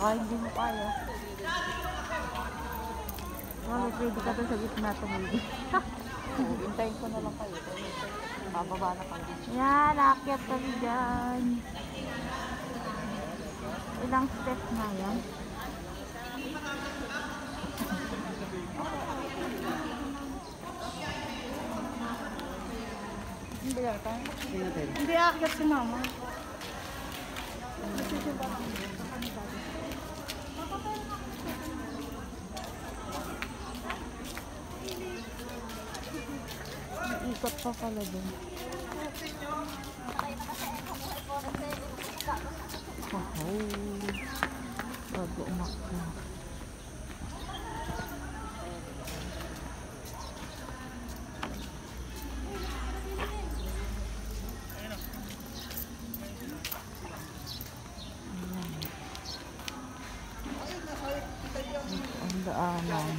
Baka hindi mo kaya. Wala, pwede ka to sa gitna tumigil. Hintayin ko na lang kayo. Bababa na kayo. Yan, aakyat kami dyan. Ilang step na yan? Hindi lang tayo. Hindi aakyat si mama. Ikot pa pala dun. Oho. Bago umakya. Daanan.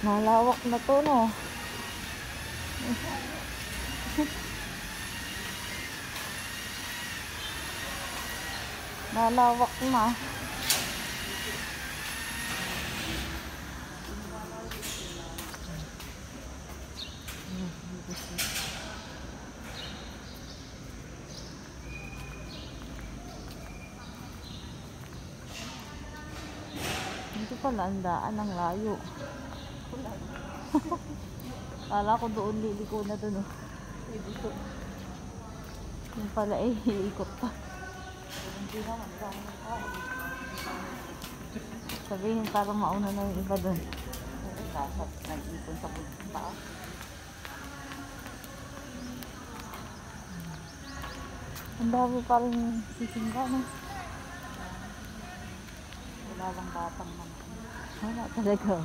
Malawak na to, no? Malawak na. Dito pala ang daan ang layo. Kala ko doon liliko na doon. Oh. Yung pala eh, iikot pa. Sabihin parang mauna na yung iba doon. Oo, nasa nag-ipon sa punta. Ang dami pa rin sisingga no? lo bằng bò bằng mình, Nói lại cái đây cửa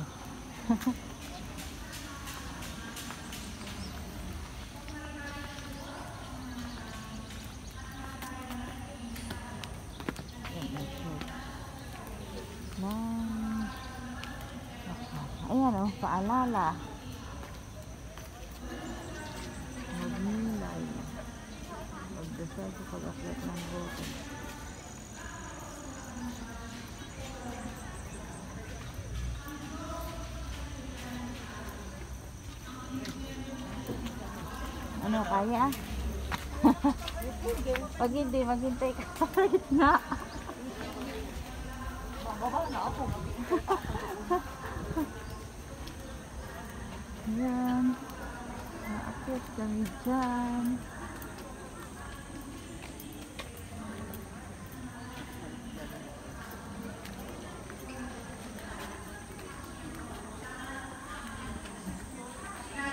Ấy đâu, phải là là Hãy subscribe cho kênh Ghiền Mì Gõ Để không bỏ lỡ kaya? Pag hindi, maghintay ka sa gitna. Bababa na ako. Yan. Naakyat kami dyan.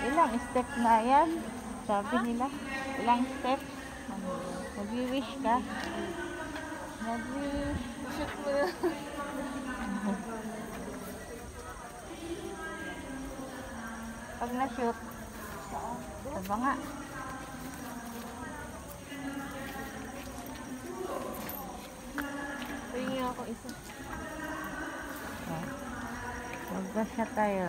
Ilang step na yan? Sabi nila. Ilang step? Mag-wish ka? Mag-wish. Pag na-shoot, Aba nga. Pahingi ako isa. Mag-brush na tayo.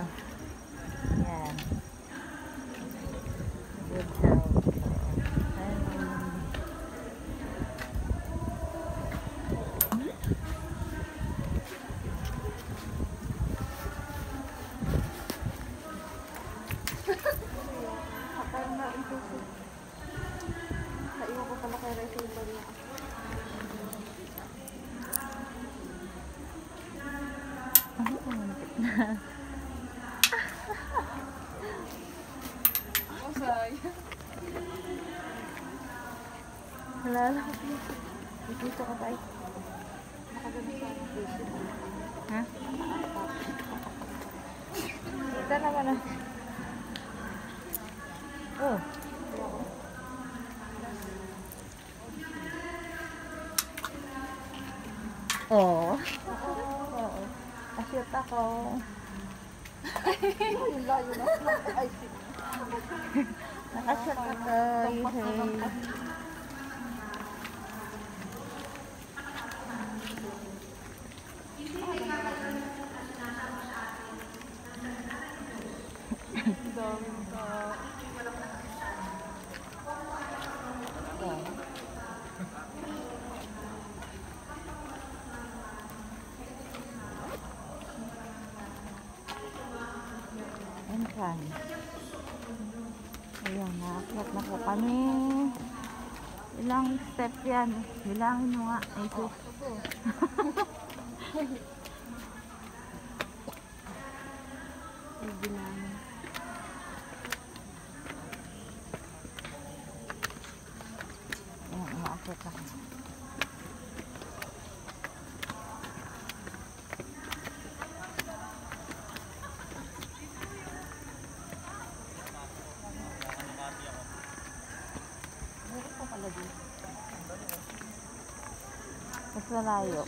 Wala lang. Dito ka ba? Ha? Isa naman ah. Oh. Oo. Asyot ako. Yung layo na. Ay, Nakasyot ako. Hey. Daming Entrance. Ayan, nakakyat na po kami. Ilang step yan? Bilangin mo nga. Ay, sus. Sige namin. Ayan, nakakyat na kami. meron pa pala dito. Mas malayo.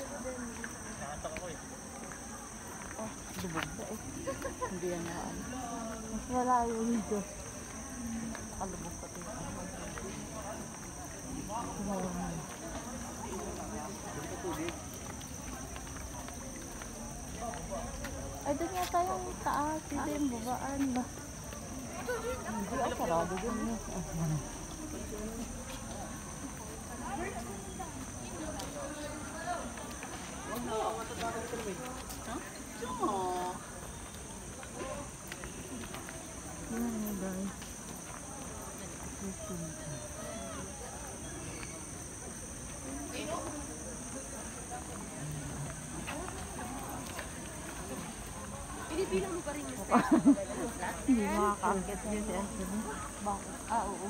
Lubog na eh. Hindi yan na ano. Mas malayo dito. Kalubog pati. Ay, doon yata yung taas. Dito yung babaan ba? Hindi, ah, sarado din eh. Yan na guys. Hindi makakakit yun Anthony. Bakit? Ah, oo.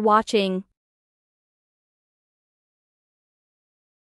Watching.